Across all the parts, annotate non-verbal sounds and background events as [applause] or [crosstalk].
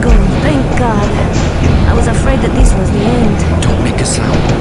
thank God. I was afraid that this was the end. Don't make a sound.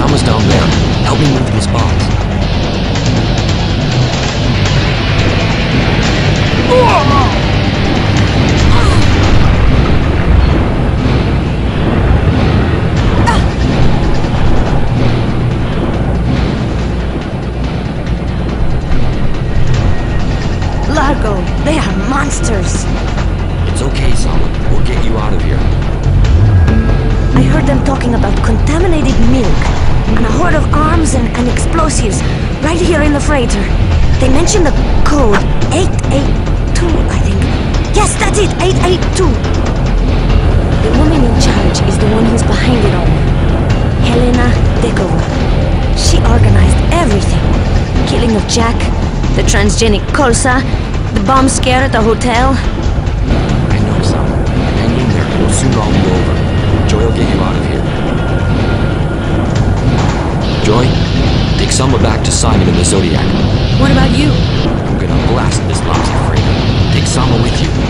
Salma's down there. Help me move this box. Largo, they are monsters. It's okay, Salma. We'll get you out of here. I heard them talking about contaminated milk and a horde of arms and, and explosives right here in the freighter. They mentioned the code 882, I think. Yes, that's it, 882. The woman in charge is the one who's behind it all. Helena Dekova. She organized everything. Killing of Jack, the transgenic colza, the bomb scare at the hotel. I know, Salma. Hang in there. It'll soon all be over. Joy will get you out of here. Joy, take Salma back to Simon in the Zodiac. What about you? I'm gonna blast this lousy freighter. Take Salma with you.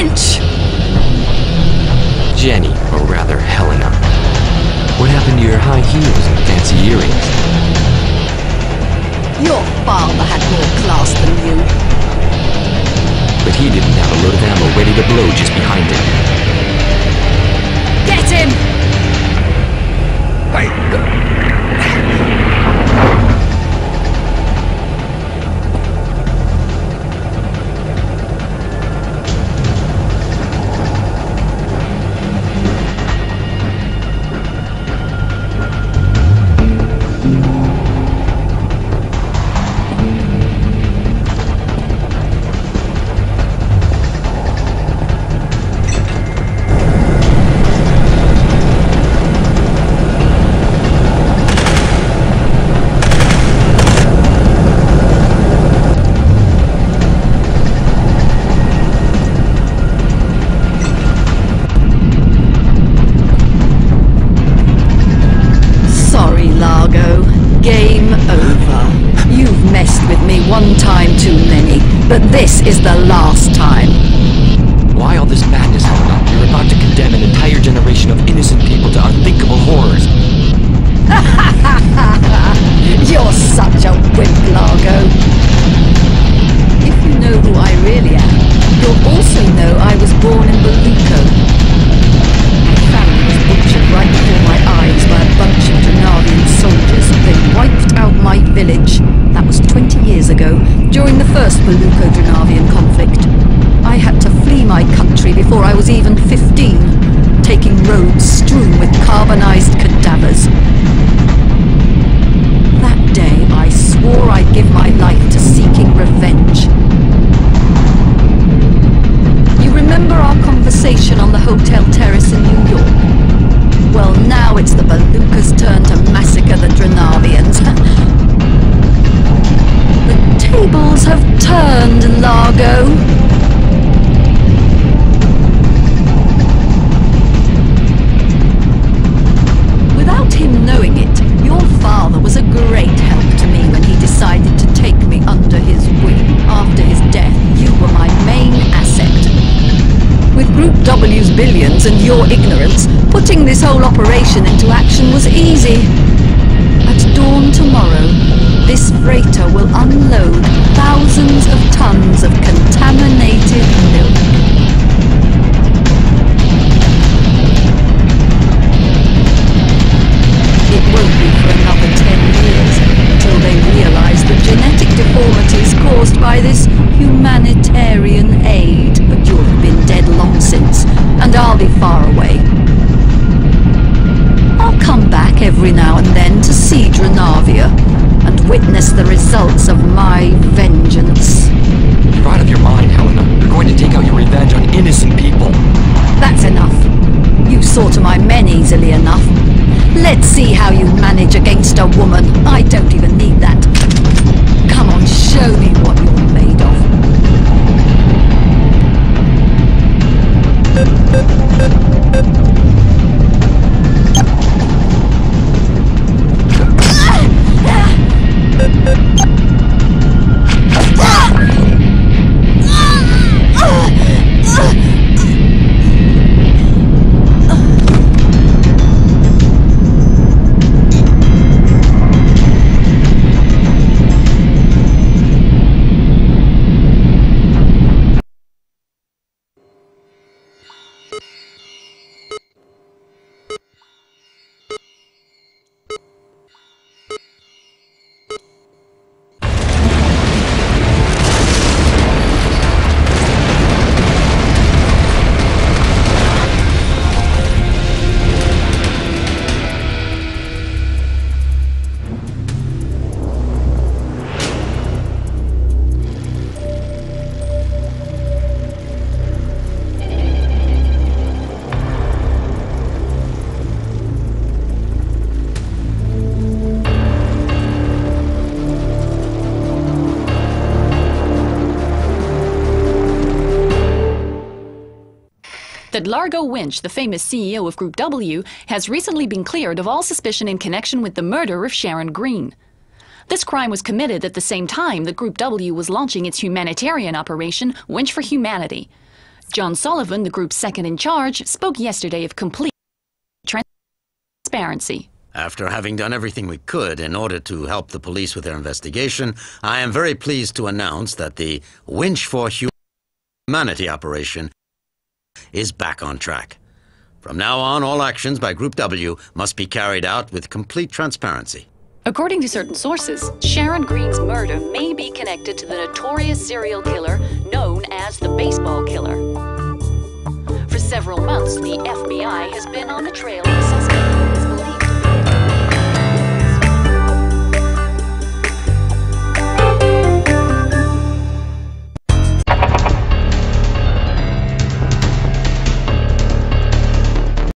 Winch! Jenny, or rather Helena. What happened to your high heels and fancy earrings? Your father had more class than you. But he didn't have a load of ammo ready to blow just behind him. One time too many, but this is the last time. Why all this madness, Helena? You're about to condemn an entire generation of innocent people to unthinkable horrors. [laughs] You're such a wimp, Largo. If you know who I really am, 2015, taking roads strewn with carbonized putting this whole operation into action was easy. At dawn tomorrow, this freighter every now and then to see Drenavia and witness the results of my vengeance. You're out of your mind, Helena. You're going to take out your revenge on innocent people. That's enough. You saw to my men easily enough. Let's see how you manage against a woman. I don't even need that. Come on, show me what you're that Largo Winch, the famous CEO of Group W, has recently been cleared of all suspicion in connection with the murder of Sharon Green. This crime was committed at the same time that Group W was launching its humanitarian operation, Winch for Humanity. John Sullivan, the group's second in charge, spoke yesterday of complete transparency. After having done everything we could in order to help the police with their investigation, I am very pleased to announce that the Winch for Humanity operation is back on track. From now on, all actions by Group W must be carried out with complete transparency. According to certain sources, Sharon Green's murder may be connected to the notorious serial killer known as the Baseball Killer. For several months, the FBI has been on the trail